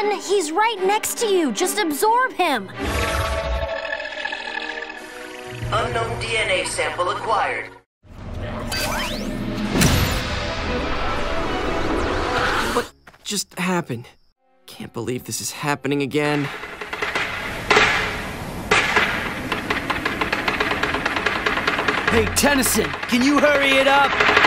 He's right next to you. Just absorb him. Unknown DNA sample acquired. What just happened? Can't believe this is happening again. Hey, Tennyson, can you hurry it up?